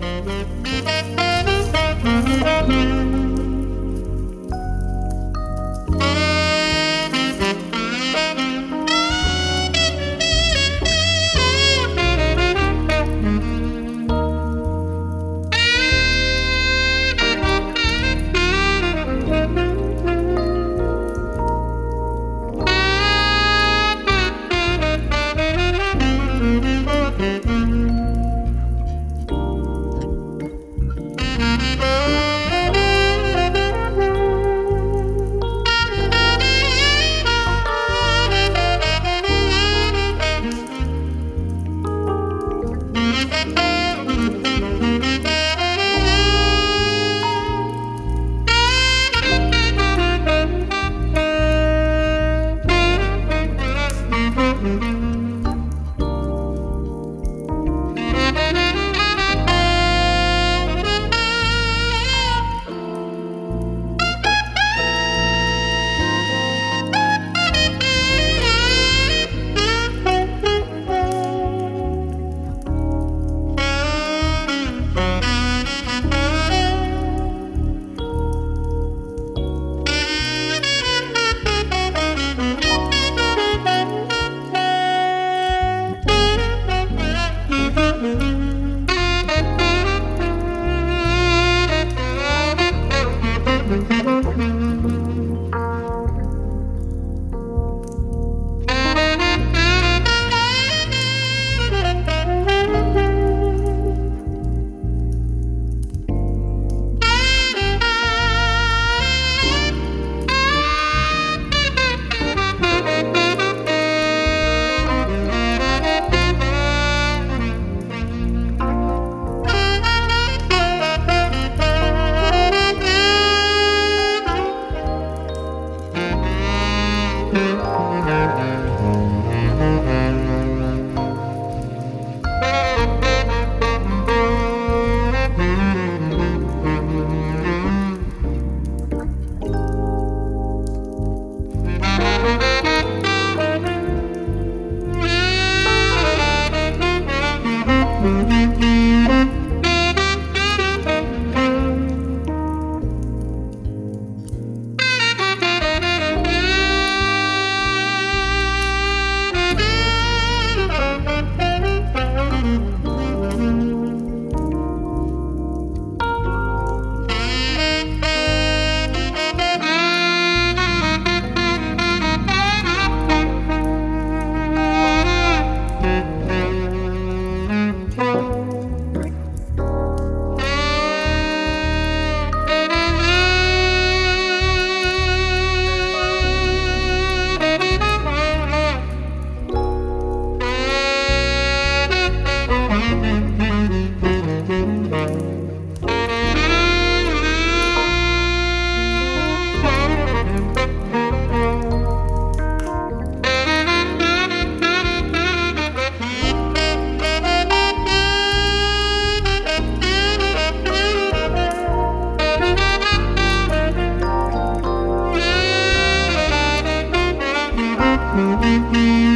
Thank Música